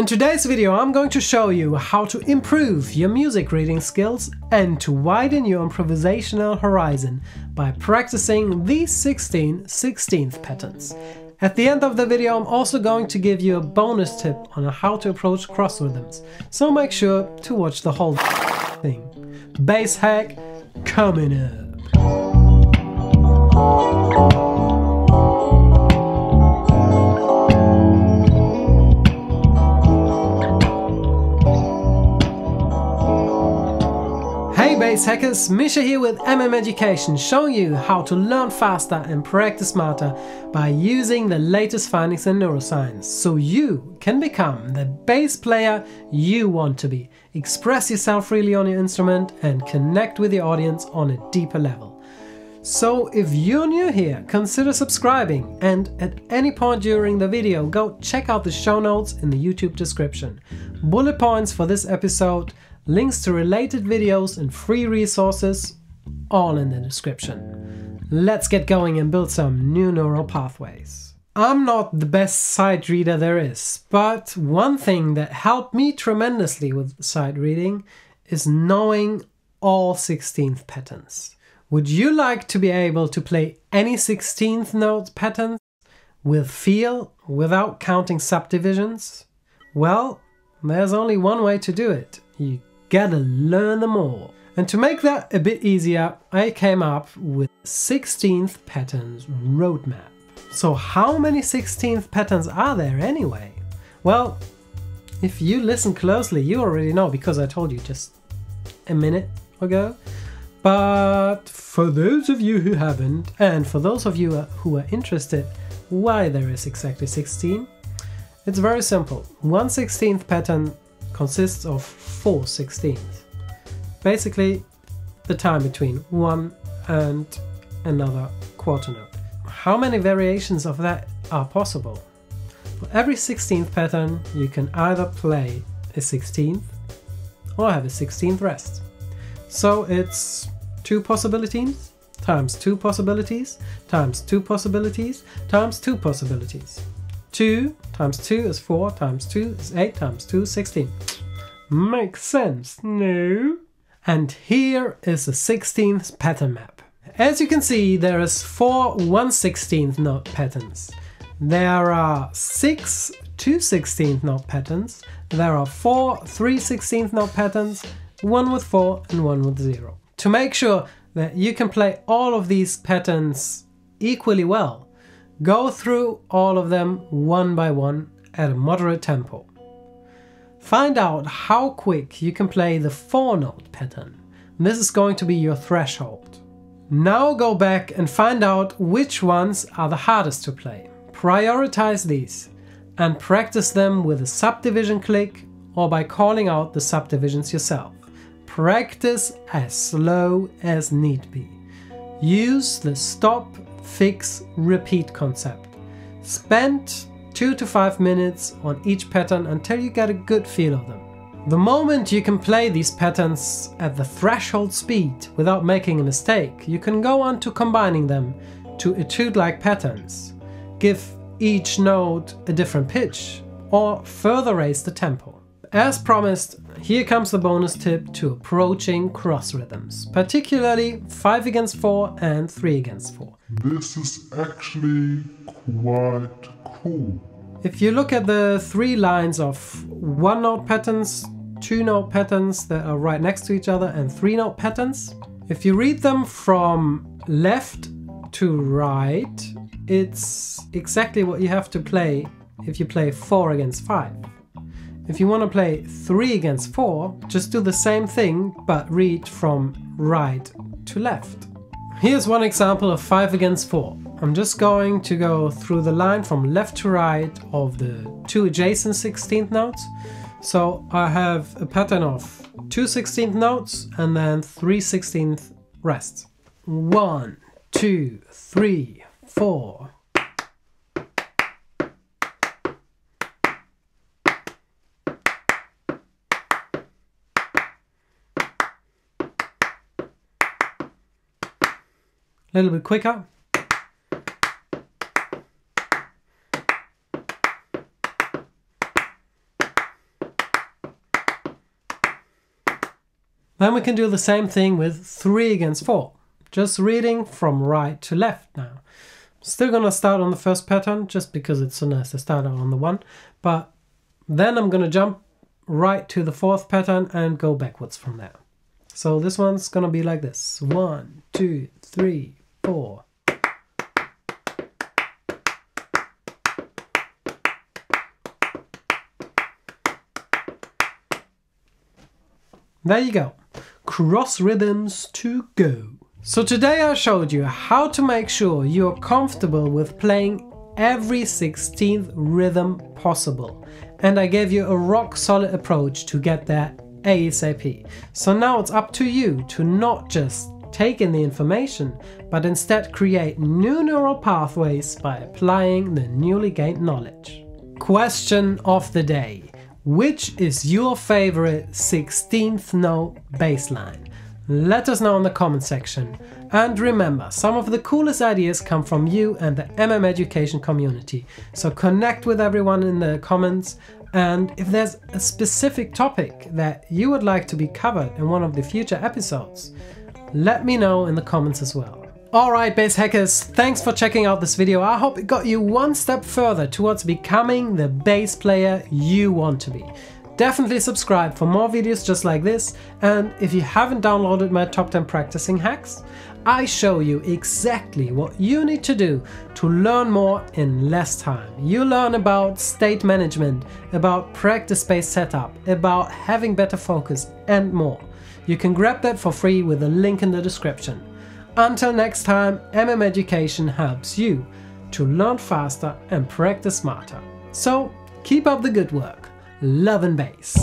In today's video I'm going to show you how to improve your music reading skills and to widen your improvisational horizon by practicing these 16 16th patterns. At the end of the video I'm also going to give you a bonus tip on how to approach cross rhythms, so make sure to watch the whole thing. Bass hack coming up. Bass hackers, Mischa here with MM Education, showing you how to learn faster and practice smarter by using the latest findings in neuroscience, so you can become the bass player you want to be, express yourself freely on your instrument and connect with the audience on a deeper level. So if you're new here, consider subscribing and at any point during the video go check out the show notes in the YouTube description. Bullet points for this episode, links to related videos and free resources, all in the description. Let's get going and build some new neural pathways. I'm not the best sight reader there is, but one thing that helped me tremendously with sight reading is knowing all 16th patterns. Would you like to be able to play any 16th note pattern with feel without counting subdivisions? Well, there's only one way to do it. You gotta learn them all. And to make that a bit easier, I came up with 16th patterns roadmap. So how many 16th patterns are there anyway? Well, if you listen closely, you already know because I told you just a minute ago. But for those of you who haven't, and for those of you who are interested why there is exactly 16, it's very simple. One 16th pattern consists of four sixteenths. Basically, the time between one and another quarter note. How many variations of that are possible? For every 16th pattern, you can either play a 16th or have a 16th rest. So it's two possibilities times two possibilities times two possibilities times two possibilities. 2 times 2 is 4 times 2 is 8 times 2 is 16. Makes sense, no? And here is the 16th pattern map. As you can see, there is four 1 16th note patterns. There are six 2 16th note patterns. There are four 3 16th note patterns, one with 4 and one with 0. To make sure that you can play all of these patterns equally well, go through all of them one by one at a moderate tempo. Find out how quick you can play the 4 note pattern. This is going to be your threshold. Now go back and find out which ones are the hardest to play. Prioritize these and practice them with a subdivision click or by calling out the subdivisions yourself. Practice as slow as need be. Use the stop, fix, repeat concept. Spend 2 to 5 minutes on each pattern until you get a good feel of them. The moment you can play these patterns at the threshold speed without making a mistake, you can go on to combining them to etude-like patterns, give each note a different pitch, or further raise the tempo. As promised, here comes the bonus tip to approaching cross rhythms, particularly 5 against 4 and 3 against 4. This is actually quite cool. If you look at the three lines of one note patterns, two note patterns that are right next to each other, and three note patterns, if you read them from left to right, it's exactly what you have to play if you play 4 against 5. If you want to play 3 against 4, just do the same thing but read from right to left. Here's one example of 5 against 4. I'm just going to go through the line from left to right of the two adjacent 16th notes. So I have a pattern of two 16th notes and then three 16th rests. One, two, three, four, A little bit quicker. Then we can do the same thing with 3 against 4. Just reading from right to left now. Still going to start on the first pattern just because it's so nice to start on the 1. But then I'm going to jump right to the fourth pattern and go backwards from there. So this one's going to be like this. one, two, three, four. There you go. Cross rhythms to go. So today I showed you how to make sure you're comfortable with playing every 16th rhythm possible. And I gave you a rock solid approach to get there ASAP. So now it's up to you to not just take in the information, but instead create new neural pathways by applying the newly gained knowledge. Question of the day. Which is your favorite 16th note bass line? Let us know in the comment section. And remember, some of the coolest ideas come from you and the MM Education community. So connect with everyone in the comments and if there's a specific topic that you would like to be covered in one of the future episodes, let me know in the comments as well. Alright bass hackers, thanks for checking out this video. I hope it got you one step further towards becoming the bass player you want to be. Definitely subscribe for more videos just like this and if you haven't downloaded my top 10 practicing hacks, I show you exactly what you need to do to learn more in less time. You learn about state management, about practice space setup, about having better focus and more. You can grab that for free with a link in the description. Until next time, MM Education helps you to learn faster and practice smarter. So keep up the good work. Love and bass.